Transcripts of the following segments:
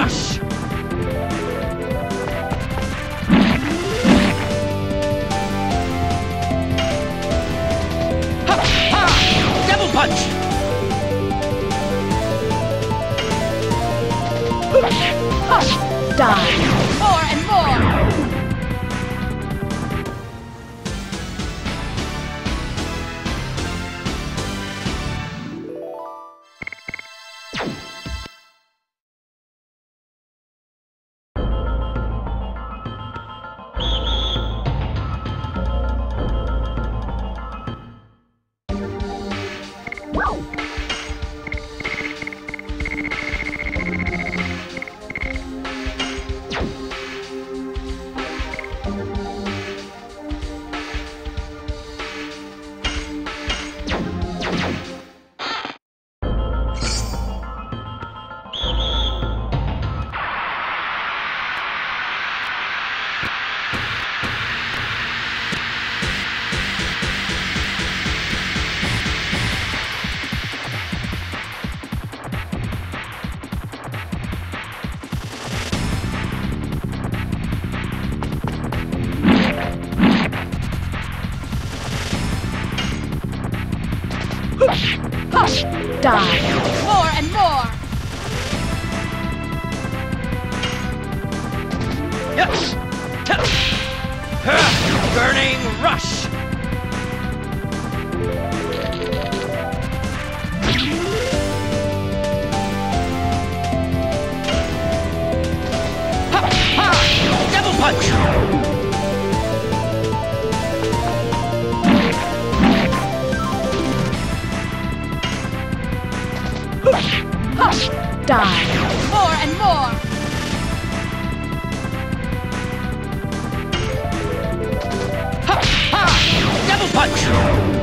Crush! die. More and more. Yes. Burning rush. Ha! Ha! Devil punch. Oh. Die. More and more. Ha! Ha! Devil punch!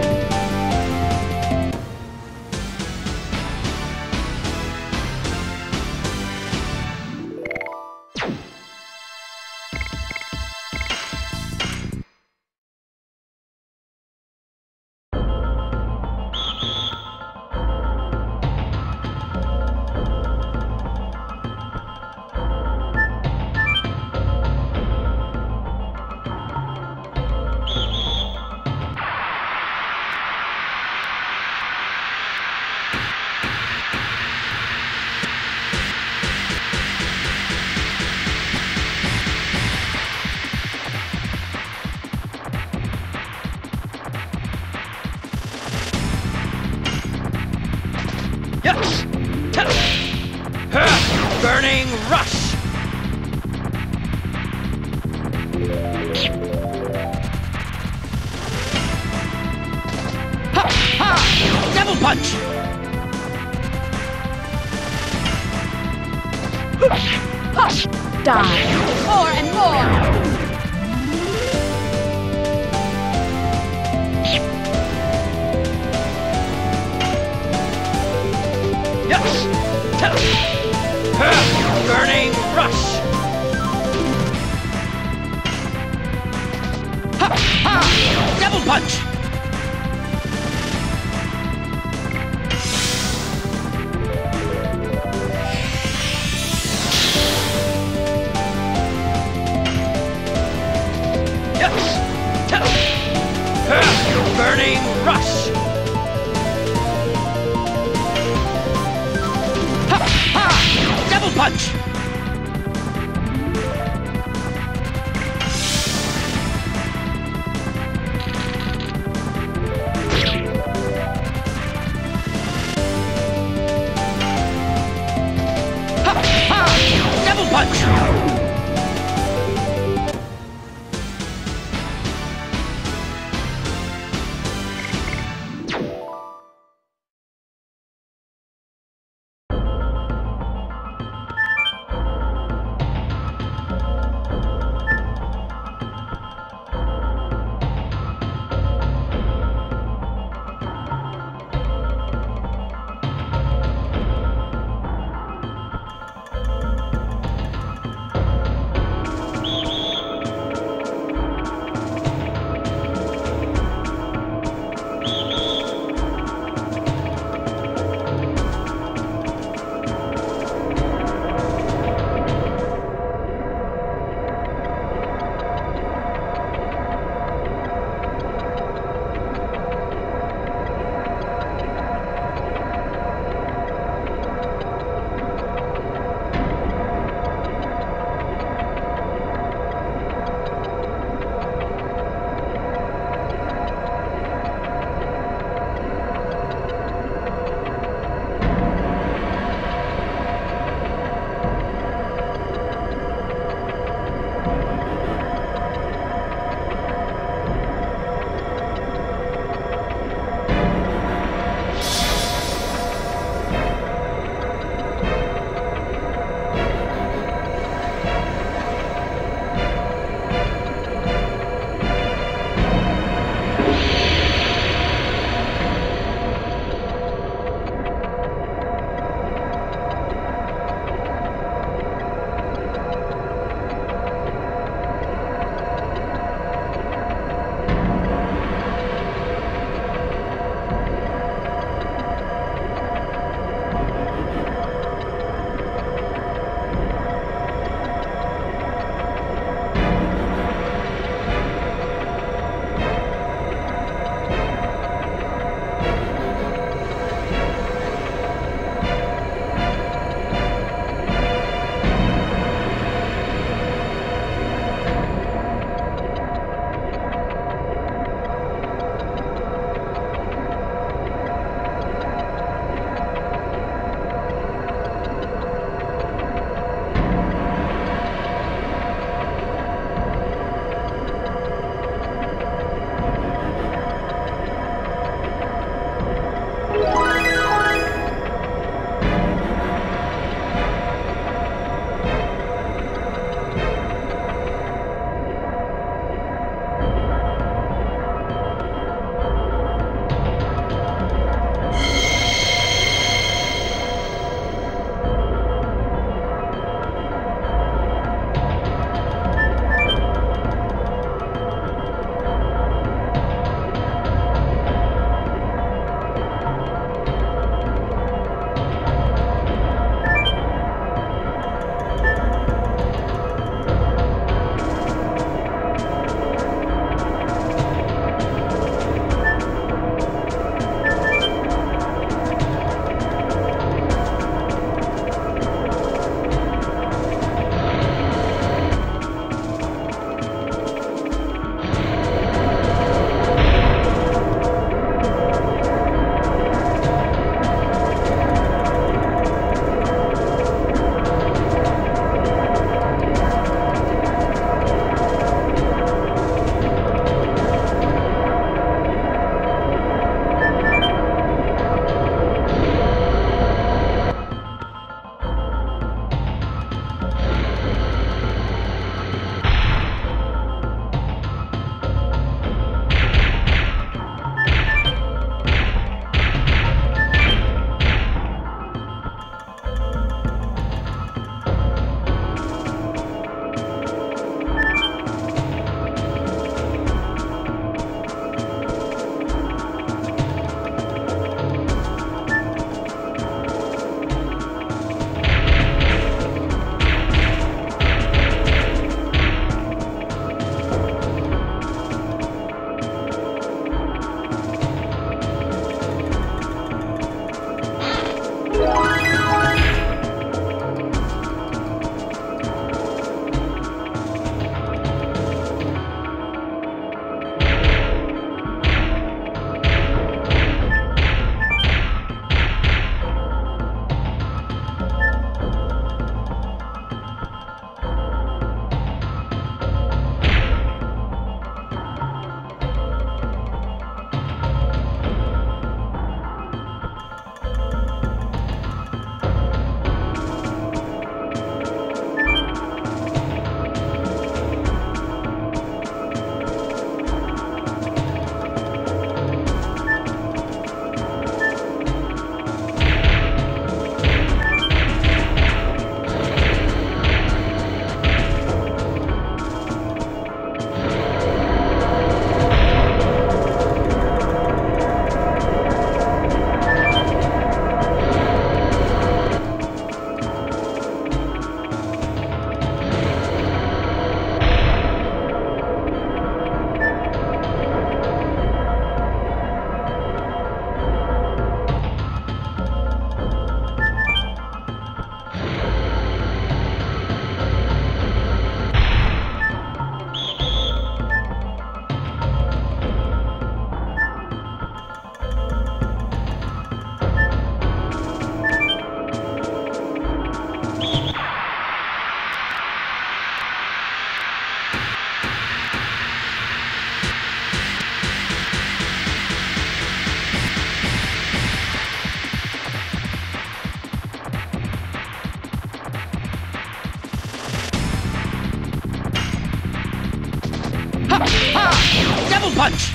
Punch!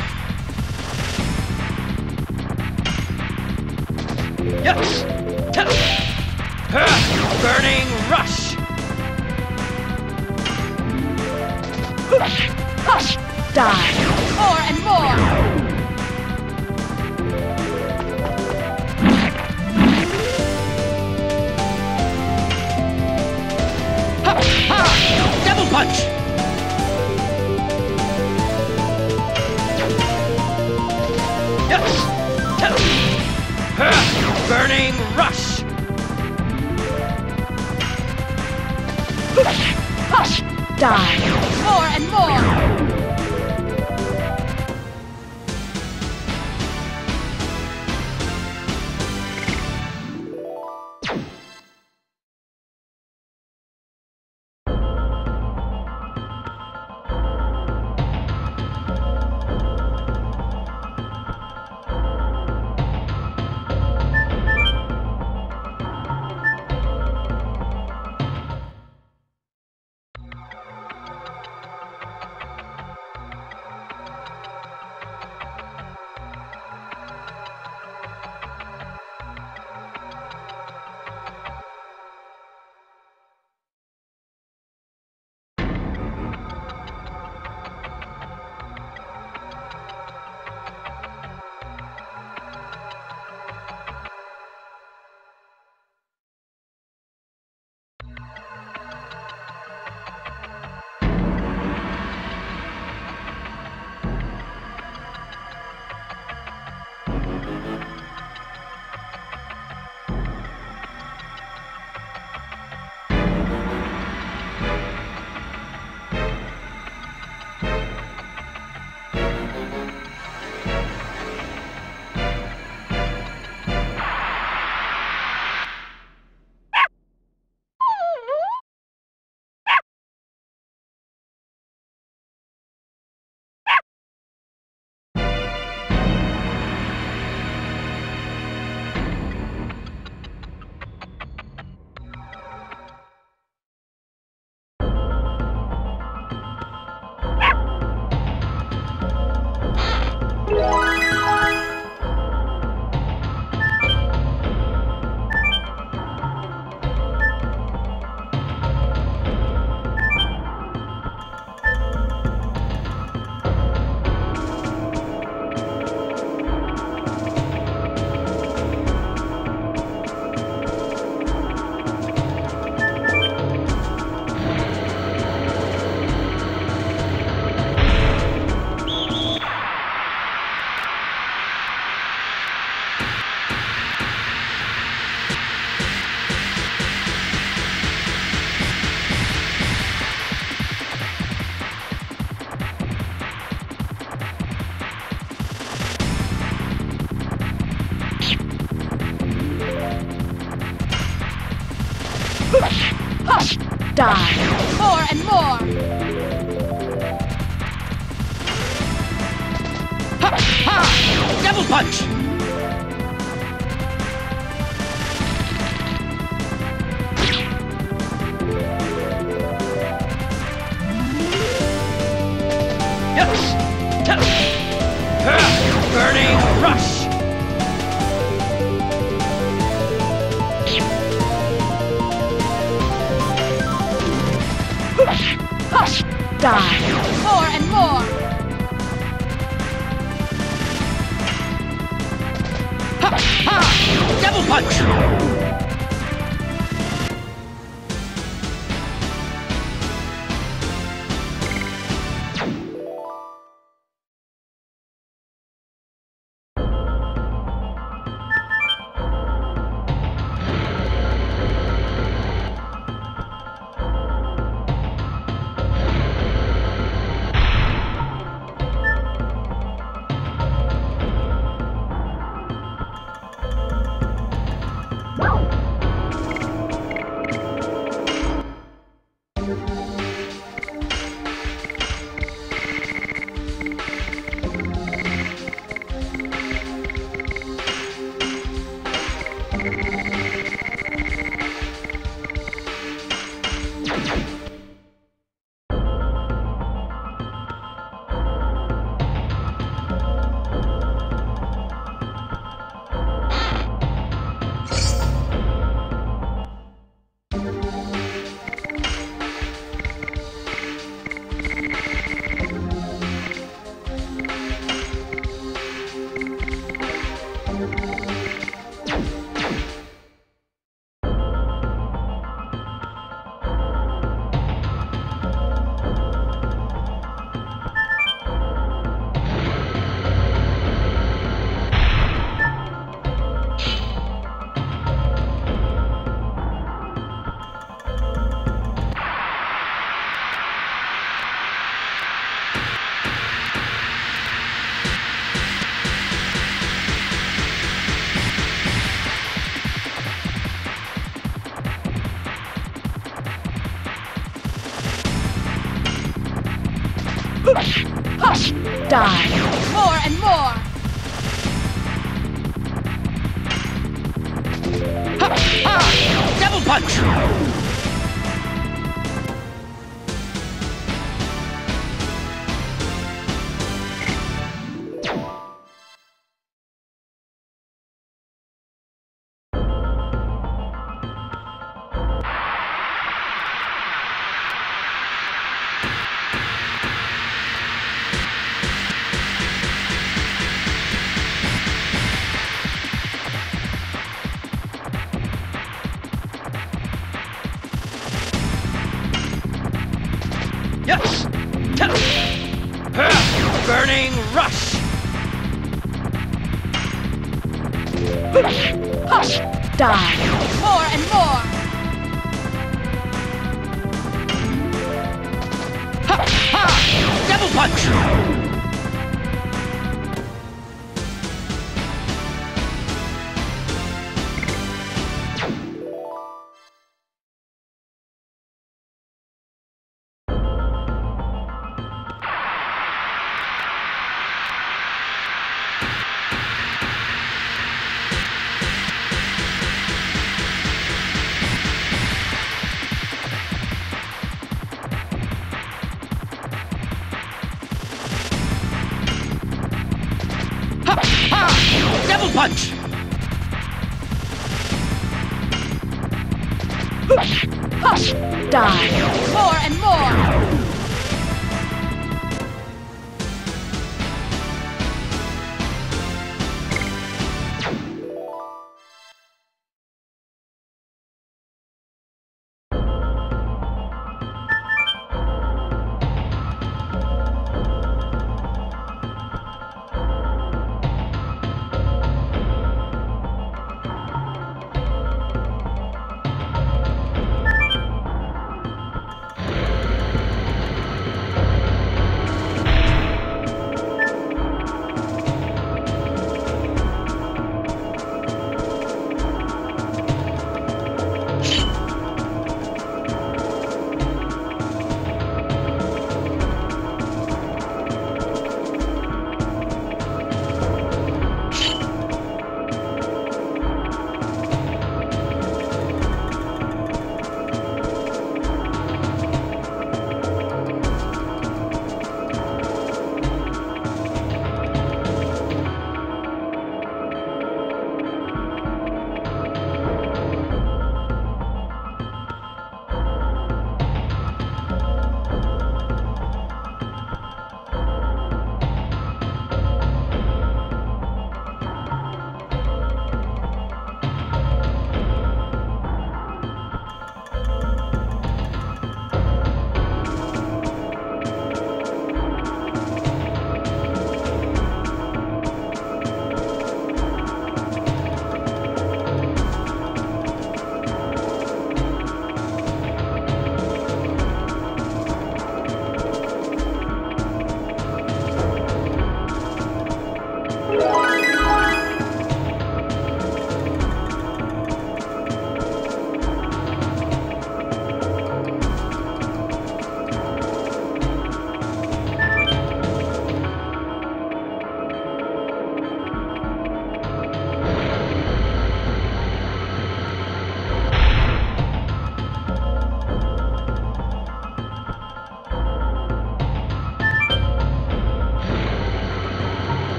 Yes! Burning rush! Die. More and more. Ha! Ha! Double punch! Burning rush! Die. More and more. Yes! Burning rush! Hush! Die! More and more! Ha! Ha! Double punch!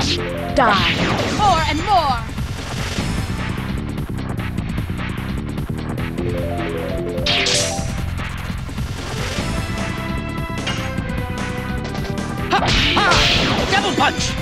Die. More and more. Ha ha! Double punch.